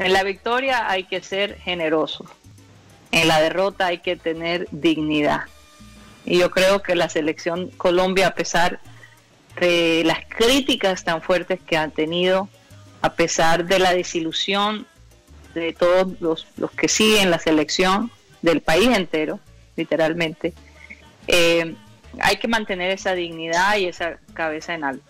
En la victoria hay que ser generoso. En la derrota hay que tener dignidad. Y yo creo que la selección Colombia, a pesar de las críticas tan fuertes que han tenido, a pesar de la desilusión de todos los, que siguen la selección del país entero, literalmente, eh, hay que mantener esa dignidad y esa cabeza en alto.